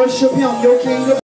worship him, your kingdom.